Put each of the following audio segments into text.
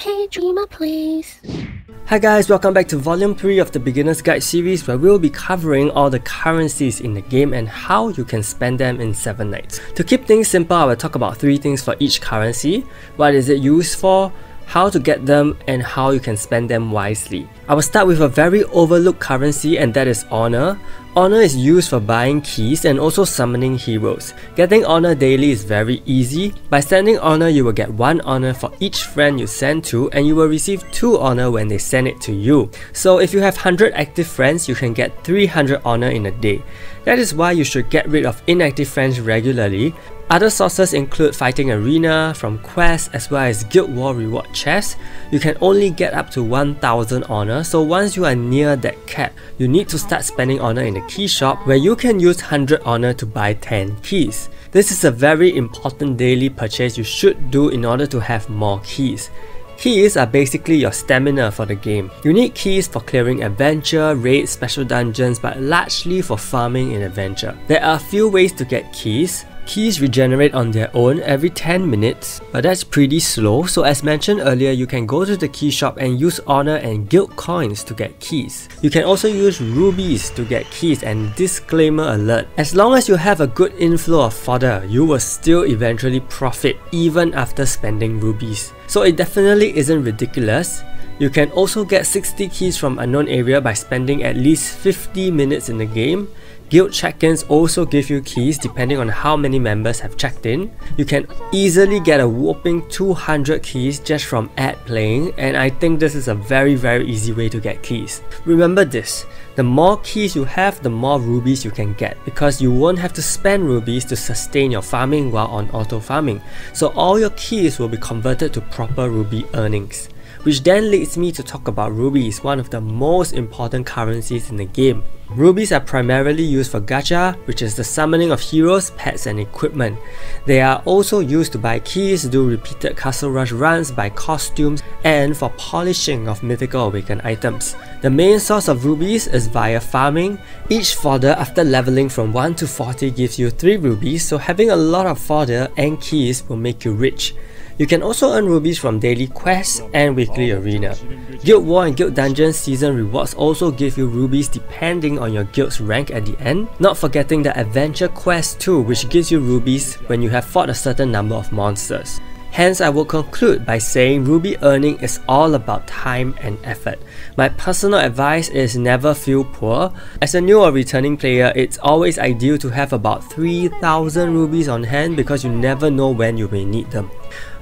Hey Dreamer please. Hi guys, welcome back to volume 3 of the Beginner's Guide series where we'll be covering all the currencies in the game and how you can spend them in 7 Knights. To keep things simple, I will talk about 3 things for each currency, what is it used for, how to get them, and how you can spend them wisely. I will start with a very overlooked currency and that is Honor. Honor is used for buying keys and also summoning heroes. Getting Honor daily is very easy. By sending Honor, you will get 1 Honor for each friend you send to and you will receive 2 Honor when they send it to you. So if you have 100 active friends, you can get 300 Honor in a day. That is why you should get rid of inactive friends regularly. Other sources include Fighting Arena, from quests as well as Guild War reward chests. You can only get up to 1000 honor, so once you are near that cap, you need to start spending honor in the key shop where you can use 100 honor to buy 10 keys. This is a very important daily purchase you should do in order to have more keys. Keys are basically your stamina for the game. You need keys for clearing adventure, raids, special dungeons, but largely for farming in adventure. There are a few ways to get keys. Keys regenerate on their own every 10 minutes, but that's pretty slow, so as mentioned earlier, you can go to the key shop and use honor and guild coins to get keys. You can also use rubies to get keys and disclaimer alert. As long as you have a good inflow of fodder, you will still eventually profit even after spending rubies. So it definitely isn't ridiculous. You can also get 60 keys from unknown area by spending at least 50 minutes in the game Guild check-ins also give you keys depending on how many members have checked in. You can easily get a whopping 200 keys just from ad playing and I think this is a very very easy way to get keys. Remember this, the more keys you have, the more rubies you can get because you won't have to spend rubies to sustain your farming while on auto farming. So all your keys will be converted to proper ruby earnings. Which then leads me to talk about rubies, one of the most important currencies in the game. Rubies are primarily used for gacha, which is the summoning of heroes, pets and equipment. They are also used to buy keys, do repeated castle rush runs, buy costumes, and for polishing of mythical awakened items. The main source of rubies is via farming. Each fodder after leveling from 1 to 40 gives you 3 rubies, so having a lot of fodder and keys will make you rich. You can also earn rubies from daily quests and weekly arena. Guild War and Guild Dungeon season rewards also give you rubies depending on your guild's rank at the end, not forgetting the Adventure Quest too which gives you rubies when you have fought a certain number of monsters. Hence, I will conclude by saying Ruby earning is all about time and effort. My personal advice is never feel poor. As a new or returning player, it's always ideal to have about 3000 rubies on hand because you never know when you may need them.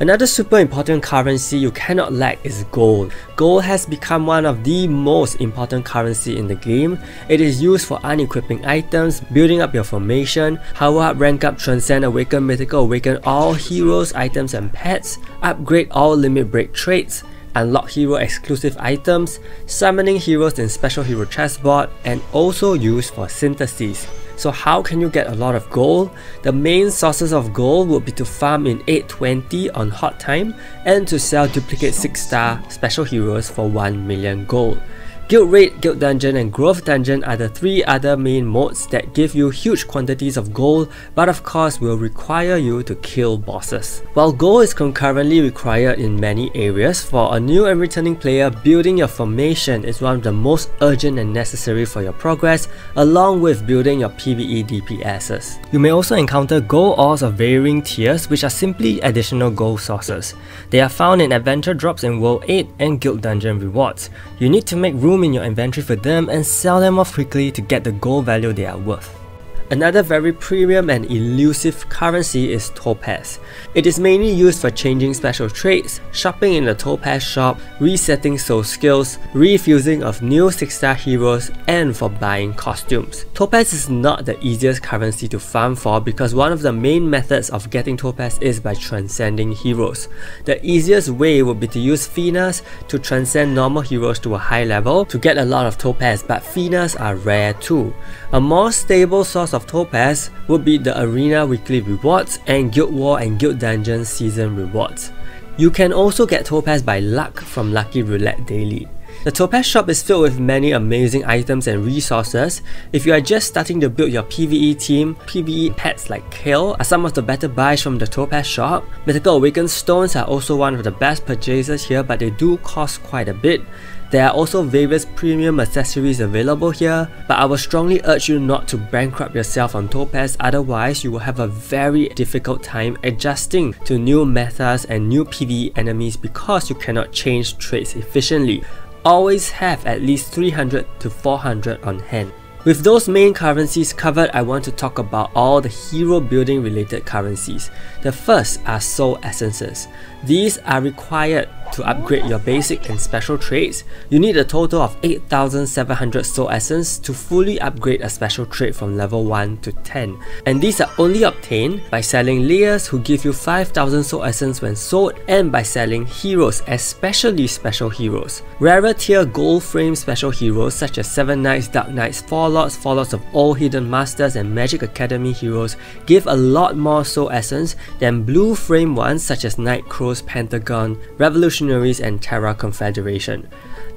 Another super important currency you cannot lack is gold. Gold has become one of the most important currency in the game. It is used for unequipping items, building up your formation, power up, rank up, transcend, awaken, mythical, awaken all heroes, items and pets, upgrade all limit break traits, unlock hero exclusive items, summoning heroes in special hero chessboard, and also used for synthesis. So how can you get a lot of gold? The main sources of gold would be to farm in 820 on hot time and to sell duplicate 6 star special heroes for 1 million gold. Guild Raid, Guild Dungeon and Growth Dungeon are the three other main modes that give you huge quantities of gold but of course will require you to kill bosses. While gold is concurrently required in many areas, for a new and returning player, building your formation is one of the most urgent and necessary for your progress along with building your PvE DPSs. You may also encounter gold ores of varying tiers which are simply additional gold sources. They are found in adventure drops in World 8 and Guild Dungeon rewards. You need to make room in your inventory for them and sell them off quickly to get the gold value they are worth. Another very premium and elusive currency is Topaz. It is mainly used for changing special traits, shopping in the Topaz shop, resetting soul skills, refusing of new 6-star heroes, and for buying costumes. Topaz is not the easiest currency to farm for because one of the main methods of getting Topaz is by transcending heroes. The easiest way would be to use Finas to transcend normal heroes to a high level to get a lot of Topaz but Finas are rare too. A more stable source of of Topaz would be the Arena Weekly Rewards and Guild War and Guild Dungeon Season Rewards. You can also get Topaz by luck from Lucky Roulette Daily. The Topaz shop is filled with many amazing items and resources. If you are just starting to build your PvE team, PvE pets like Kayle are some of the better buys from the Topaz shop. Mythical Awakened stones are also one of the best purchases here but they do cost quite a bit. There are also various premium accessories available here, but I would strongly urge you not to bankrupt yourself on Topaz otherwise you will have a very difficult time adjusting to new metas and new PvE enemies because you cannot change traits efficiently. Always have at least 300 to 400 on hand. With those main currencies covered, I want to talk about all the hero building related currencies. The first are soul essences. These are required to upgrade your basic and special traits, you need a total of 8700 soul essence to fully upgrade a special trait from level 1 to 10. And these are only obtained by selling Leahs who give you 5000 soul essence when sold and by selling heroes, especially special heroes. Rarer tier gold frame special heroes such as 7 Knights, Dark Knights, 4 Lords, 4 Lords of All Hidden Masters and Magic Academy heroes give a lot more soul essence than blue frame ones such as Nightcrows, Pentagon, Revolution Revolutionaries and Terra Confederation.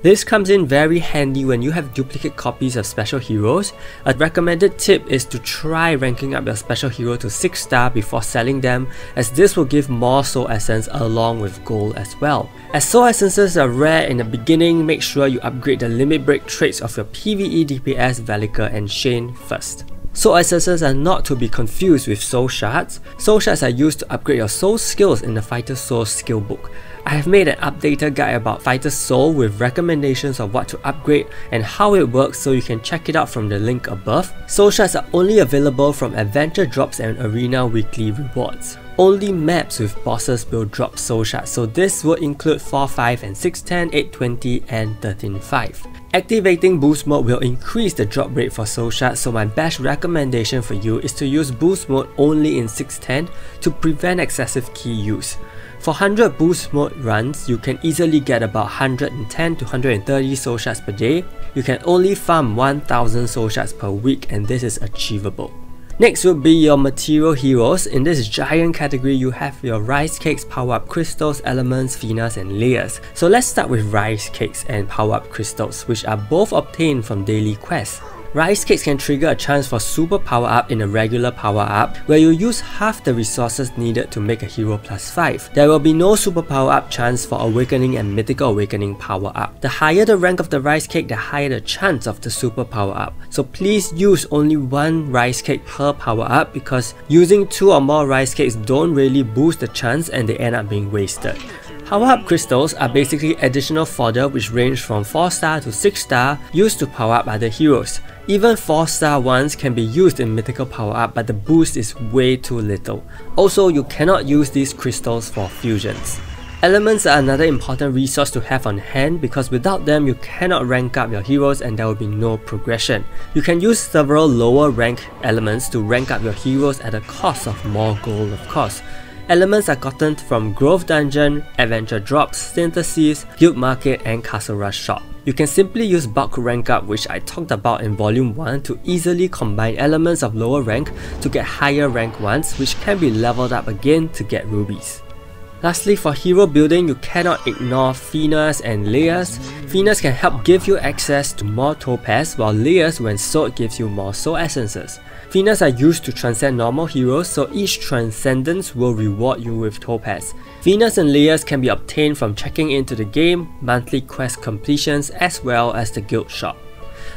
This comes in very handy when you have duplicate copies of special heroes. A recommended tip is to try ranking up your special hero to 6 star before selling them as this will give more soul essence along with gold as well. As soul essences are rare in the beginning, make sure you upgrade the limit break traits of your PvE DPS Velika and Shane first. Soul essences are not to be confused with soul shards. Soul shards are used to upgrade your soul skills in the Fighter Soul skill book. I have made an updated guide about Fighter Soul with recommendations of what to upgrade and how it works so you can check it out from the link above. Soul shards are only available from adventure drops and arena weekly rewards. Only maps with bosses will drop soul shards, so this will include 4.5 and 6.10, 8.20 and 13.5. Activating boost mode will increase the drop rate for soul shards, so my best recommendation for you is to use boost mode only in 6.10 to prevent excessive key use. For 100 boost mode runs, you can easily get about 110 to 130 soul shards per day. You can only farm 1000 soul shards per week and this is achievable. Next will be your material heroes. In this giant category, you have your rice cakes, power-up crystals, elements, finas, and Leahs. So let's start with rice cakes and power-up crystals, which are both obtained from daily quests. Rice Cakes can trigger a chance for super power up in a regular power up where you use half the resources needed to make a hero plus 5. There will be no super power up chance for Awakening and Mythical Awakening power up. The higher the rank of the Rice Cake, the higher the chance of the super power up. So please use only one Rice Cake per power up because using two or more Rice Cakes don't really boost the chance and they end up being wasted. Power Up crystals are basically additional fodder which range from 4 star to 6 star used to power up other heroes. Even 4 star ones can be used in mythical power up but the boost is way too little. Also, you cannot use these crystals for fusions. Elements are another important resource to have on hand because without them you cannot rank up your heroes and there will be no progression. You can use several lower rank elements to rank up your heroes at a cost of more gold of course. Elements are gotten from Growth Dungeon, Adventure Drops, Synthesis, Guild Market and Castle Rush Shop. You can simply use bulk rank up which I talked about in volume 1 to easily combine elements of lower rank to get higher rank ones which can be leveled up again to get rubies. Lastly, for hero building, you cannot ignore Finas and Leahs. Finas can help give you access to more Topaz, while Leahs when sold gives you more Soul Essences. Finas are used to transcend normal heroes, so each transcendence will reward you with Topaz. Finas and Leahs can be obtained from checking into the game, monthly quest completions, as well as the guild shop.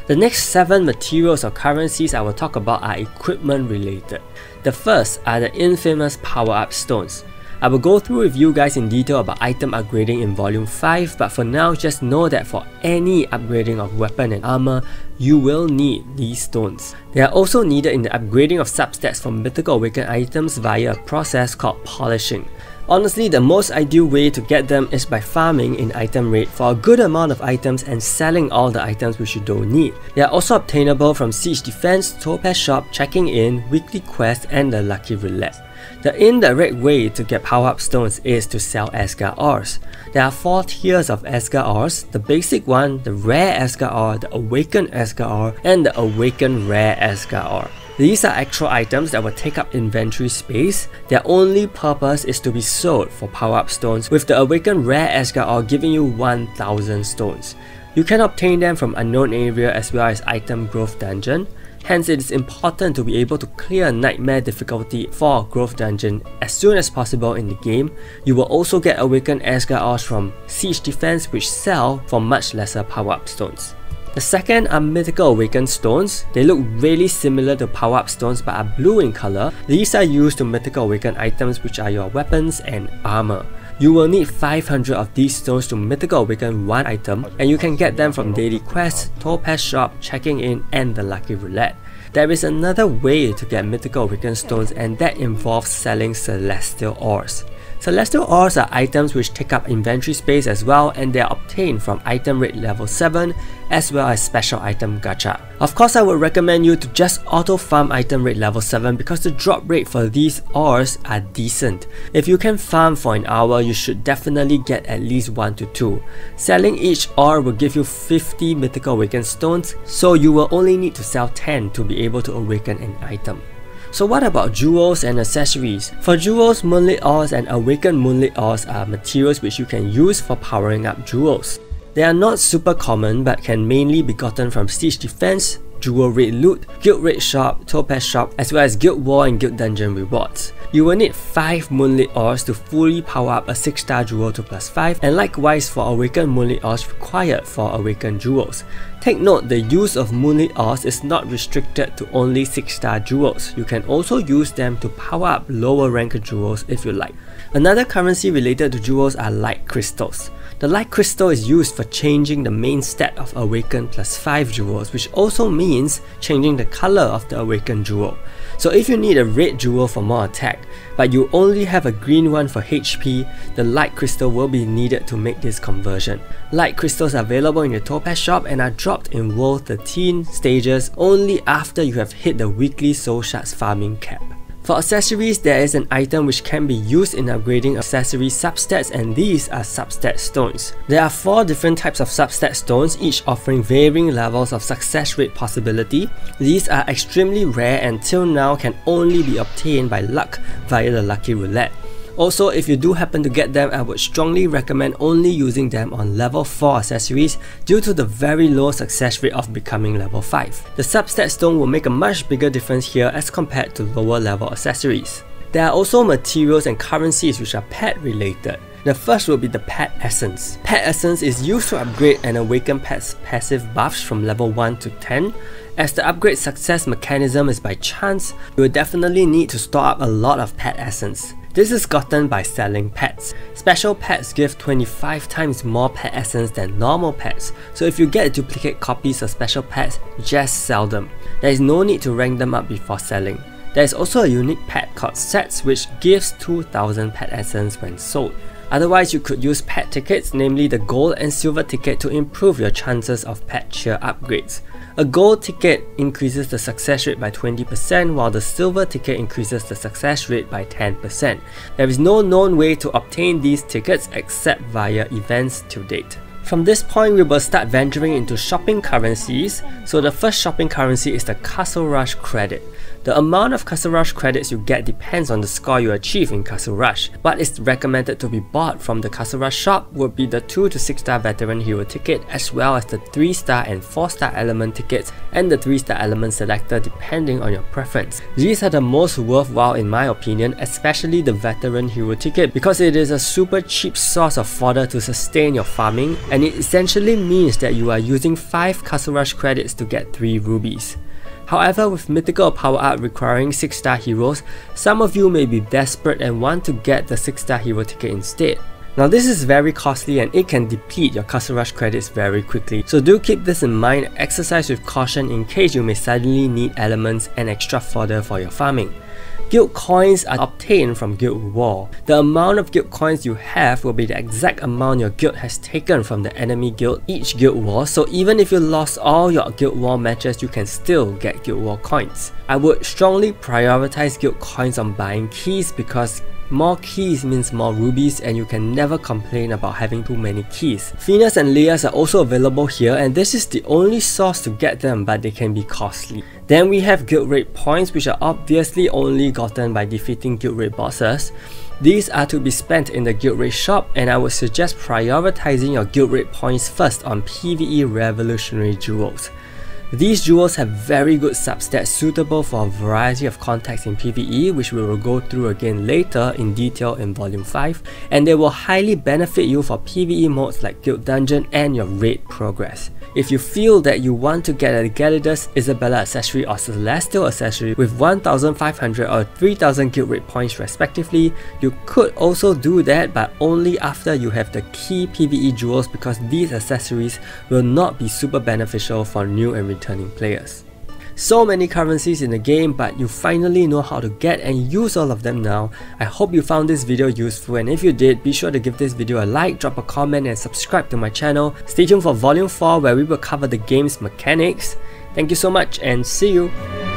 The next 7 materials or currencies I will talk about are equipment related. The first are the infamous power-up stones. I will go through with you guys in detail about item upgrading in volume 5 but for now just know that for any upgrading of weapon and armor, you will need these stones. They are also needed in the upgrading of substats for mythical awakened items via a process called polishing. Honestly, the most ideal way to get them is by farming in item raid for a good amount of items and selling all the items which you don't need. They are also obtainable from Siege Defense, Topaz Shop, Checking In, Weekly Quest and the Lucky Roulette. The indirect way to get power-up stones is to sell Asgar ores. There are 4 tiers of Asgar ores, the basic one, the rare Asgar ore, the awakened Asgar ore, and the awakened rare Asgar ore. These are actual items that will take up inventory space. Their only purpose is to be sold for power-up stones with the awakened rare Esgar ore giving you 1000 stones. You can obtain them from Unknown Area as well as Item Growth Dungeon, hence it is important to be able to clear Nightmare difficulty for Growth Dungeon as soon as possible in the game. You will also get Awakened Asgar Ores from Siege Defense which sell for much lesser power-up stones. The second are Mythical Awakened Stones. They look really similar to Power-Up Stones but are blue in color. These are used to Mythical Awakened items which are your weapons and armor. You will need 500 of these stones to Mythical Awaken one item and you can get them from daily quests, Topaz shop, checking in and the lucky roulette. There is another way to get Mythical Awaken stones and that involves selling Celestial Ores. Celestial Ores are items which take up inventory space as well and they are obtained from item raid level 7 as well as special item gacha. Of course I would recommend you to just auto farm item raid level 7 because the drop rate for these ores are decent. If you can farm for an hour you should definitely get at least 1 to 2. Selling each ore will give you 50 mythical awaken stones so you will only need to sell 10 to be able to awaken an item. So what about jewels and accessories? For jewels, moonlit ores and awakened moonlit ores are materials which you can use for powering up jewels. They are not super common but can mainly be gotten from Siege Defense, Jewel Raid Loot, Guild Raid Shop, Topaz Shop, as well as Guild War and Guild Dungeon rewards. You will need 5 Moonlit Ores to fully power up a 6 star jewel to plus 5 and likewise for Awakened Moonlit Ores required for Awakened Jewels. Take note the use of Moonlit Ores is not restricted to only 6 star jewels, you can also use them to power up lower ranked jewels if you like. Another currency related to jewels are light crystals. The light crystal is used for changing the main stat of awaken plus 5 jewels which also means changing the color of the awakened jewel. So if you need a red jewel for more attack, but you only have a green one for HP, the light crystal will be needed to make this conversion. Light crystals are available in the Topaz shop and are dropped in World 13 stages only after you have hit the weekly soul shards farming cap. For accessories, there is an item which can be used in upgrading accessory substats and these are substat stones. There are 4 different types of substat stones, each offering varying levels of success rate possibility. These are extremely rare and till now can only be obtained by luck via the lucky roulette. Also, if you do happen to get them, I would strongly recommend only using them on level 4 accessories due to the very low success rate of becoming level 5. The substat stone will make a much bigger difference here as compared to lower level accessories. There are also materials and currencies which are pet related. The first will be the Pet Essence. Pet Essence is used to upgrade and awaken pets' passive buffs from level 1 to 10. As the upgrade success mechanism is by chance, you will definitely need to store up a lot of Pet Essence. This is gotten by selling pets. Special pets give 25 times more pet essence than normal pets, so if you get duplicate copies of special pets, just sell them. There is no need to rank them up before selling. There is also a unique pet called Sets which gives 2000 pet essence when sold. Otherwise, you could use pet tickets, namely the gold and silver ticket to improve your chances of pet cheer upgrades. A gold ticket increases the success rate by 20% while the silver ticket increases the success rate by 10%. There is no known way to obtain these tickets except via events to date. From this point, we will start venturing into shopping currencies. So the first shopping currency is the Castle Rush credit. The amount of Castle Rush credits you get depends on the score you achieve in Castle Rush. What is recommended to be bought from the Castle Rush shop would be the 2 to 6 star veteran hero ticket as well as the 3 star and 4 star element tickets and the 3 star element selector depending on your preference. These are the most worthwhile in my opinion, especially the veteran hero ticket because it is a super cheap source of fodder to sustain your farming and it essentially means that you are using 5 Castle Rush credits to get 3 rubies. However, with mythical power up requiring 6 star heroes, some of you may be desperate and want to get the 6 star hero ticket instead. Now this is very costly and it can deplete your Castle Rush credits very quickly, so do keep this in mind, exercise with caution in case you may suddenly need elements and extra fodder for your farming. Guild coins are obtained from Guild War. The amount of guild coins you have will be the exact amount your guild has taken from the enemy guild each Guild War, so even if you lost all your Guild War matches, you can still get Guild War coins. I would strongly prioritize guild coins on buying keys because more keys means more rubies and you can never complain about having too many keys. Finas and Leahs are also available here and this is the only source to get them but they can be costly. Then we have guild raid points which are obviously only gotten by defeating guild raid bosses. These are to be spent in the guild raid shop and I would suggest prioritizing your guild raid points first on PvE revolutionary jewels. These jewels have very good substats suitable for a variety of contexts in PvE which we will go through again later in detail in volume 5 and they will highly benefit you for PvE modes like Guild Dungeon and your raid progress. If you feel that you want to get a Gelidus, Isabella accessory or Celestial accessory with 1500 or 3000 guild raid points respectively, you could also do that but only after you have the key PvE jewels because these accessories will not be super beneficial for new and returning players. So many currencies in the game but you finally know how to get and use all of them now. I hope you found this video useful and if you did, be sure to give this video a like, drop a comment and subscribe to my channel. Stay tuned for volume 4 where we will cover the game's mechanics. Thank you so much and see you!